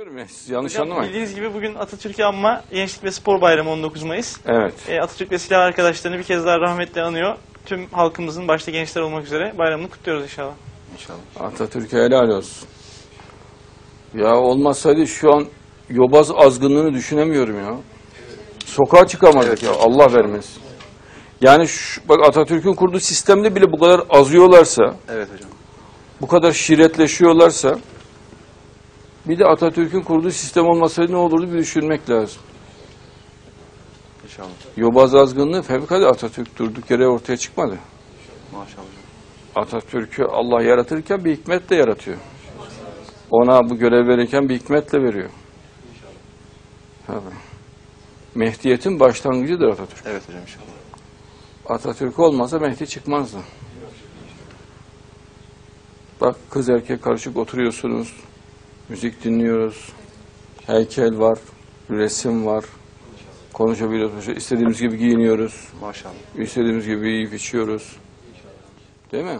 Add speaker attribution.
Speaker 1: Diyorum ya, siz yanlış
Speaker 2: Hocam
Speaker 1: anlamayın.
Speaker 2: bildiğiniz gibi bugün Atatürk'ü anma Gençlik ve Spor Bayramı 19 Mayıs.
Speaker 1: Evet.
Speaker 2: E, Atatürk ve silah arkadaşlarını bir kez daha rahmetle anıyor. Tüm halkımızın başta gençler olmak üzere bayramını kutluyoruz inşallah.
Speaker 1: Atatürk'e helal olsun. Ya olmasaydı şu an yobaz azgınlığını düşünemiyorum ya. Sokağa çıkamazdık ya Allah vermesin. Yani şu, bak Atatürk'ün kurduğu sistemde bile bu kadar azıyorlarsa,
Speaker 3: Evet hocam.
Speaker 1: bu kadar şirretleşiyorlarsa bir de Atatürk'ün kurduğu sistem olmasaydı ne olurdu bir düşünmek lazım.
Speaker 3: İnşallah.
Speaker 1: Yobaz azgınlığı fevkalade Atatürk durduk yere ortaya çıkmadı.
Speaker 3: Maşallah.
Speaker 1: Atatürk'ü Allah yaratırken bir hikmetle yaratıyor. Ona bu görev verirken bir hikmetle veriyor. Tabii. Mehdiyetin başlangıcıdır Atatürk.
Speaker 3: Evet hocam inşallah.
Speaker 1: Atatürk olmasa Mehdi çıkmazdı. Bak kız erkek karışık oturuyorsunuz. Müzik dinliyoruz. Heykel var. Resim var. Konuşabiliyoruz. İstediğimiz gibi giyiniyoruz.
Speaker 3: Maşallah.
Speaker 1: İstediğimiz gibi yiyip içiyoruz. Değil mi?